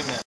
Amen.